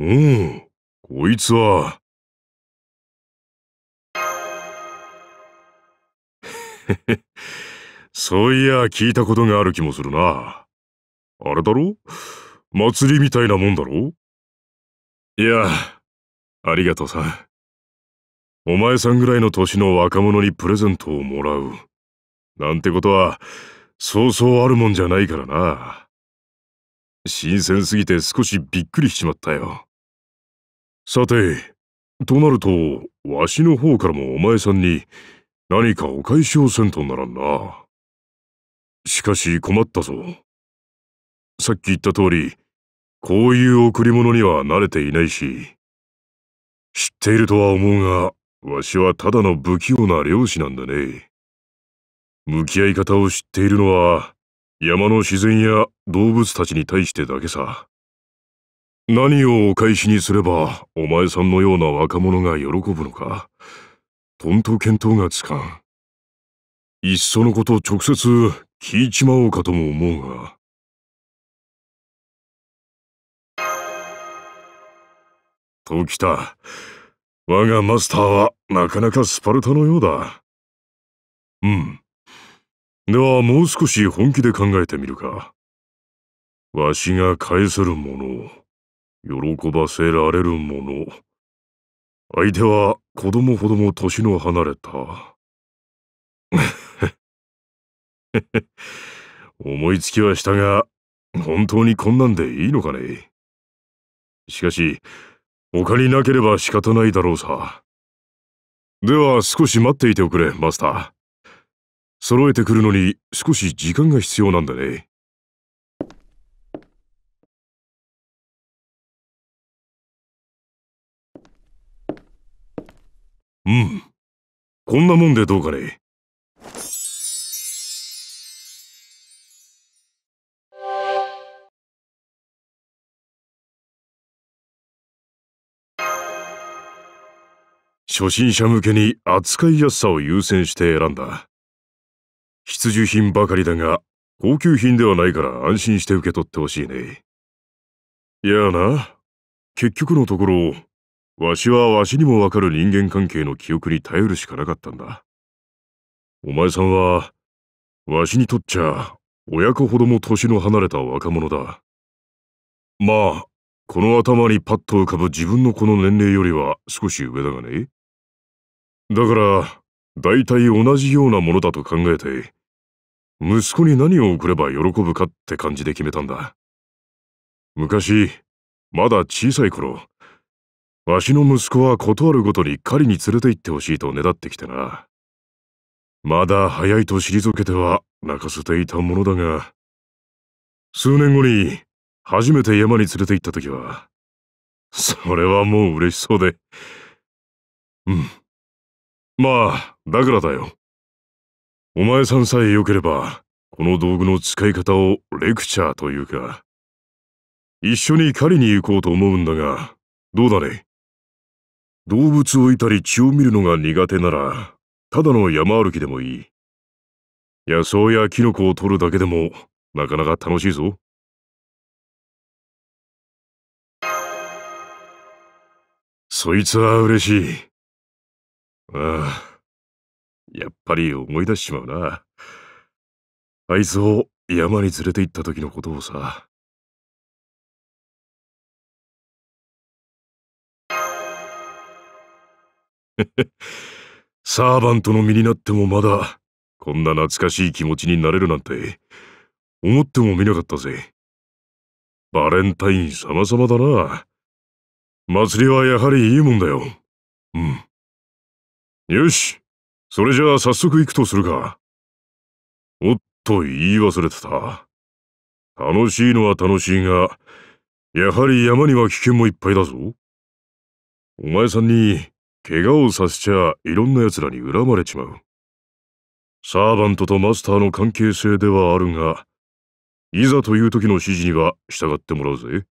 うん、こいつは。そういや聞いたことがある気もするな。あれだろ？祭りみたいなもんだろ？いや、ありがとうさん。お前さんぐらいの年の若者にプレゼントをもらう。なんてことは、そうそうあるもんじゃないからな。新鮮すぎて少しびっくりしちまったよ。さて、となると、わしの方からもお前さんに何かお返しをせんとならんな。しかし困ったぞ。さっき言った通り、こういう贈り物には慣れていないし、知っているとは思うが、わしはただの不器用な漁師なんだね。向き合い方を知っているのは、山の自然や動物たちに対してだけさ。何をお返しにすれば、お前さんのような若者が喜ぶのか、とんと見当がつかん。いっそのこと直接聞いちまおうかとも思うが。ときた。我がマスターはなかなかスパルタのようだ。うん。ではもう少し本気で考えてみるか。わしが返せるものを、喜ばせられるもの。相手は子供ほども年の離れた。思いつきはしたが、本当にこんなんでいいのかね。しかし、他になければ仕方ないだろうさ。では少し待っていておくれ、マスター。揃えてくるのに少し時間が必要なんだね。うん。こんなもんでどうかね。初心者向けに扱いやすさを優先して選んだ。必需品ばかりだが、高級品ではないから安心して受け取ってほしいね。いやな、結局のところ、わしはわしにもわかる人間関係の記憶に頼るしかなかったんだ。お前さんは、わしにとっちゃ、親子ほども年の離れた若者だ。まあ、この頭にパッと浮かぶ自分のこの年齢よりは少し上だがね。だから、大体同じようなものだと考えて、息子に何を送れば喜ぶかって感じで決めたんだ。昔、まだ小さい頃、わしの息子は断るごとに狩りに連れて行ってほしいとねだってきてな。まだ早いと退けては泣かせていたものだが、数年後に初めて山に連れて行った時は、それはもう嬉しそうで、うん。まあ、だからだよ。お前さんさえ良ければ、この道具の使い方をレクチャーというか、一緒に狩りに行こうと思うんだが、どうだね？動物をいたり血を見るのが苦手なら、ただの山歩きでもいい。野草やキノコを取るだけでも、なかなか楽しいぞ。そいつは嬉しい。ああ、やっぱり思い出しちまうな。あいつを山に連れて行った時のことをさ。サーバントの身になってもまだこんな懐かしい気持ちになれるなんて思ってもみなかったぜ。バレンタイン様々だな。祭りはやはりいいもんだよ。うん。よし。それじゃあ早速行くとするか。おっと言い忘れてた。楽しいのは楽しいが、やはり山には危険もいっぱいだぞ。お前さんに怪我をさせちゃいろんな奴らに恨まれちまう。サーバントとマスターの関係性ではあるが、いざという時の指示には従ってもらうぜ。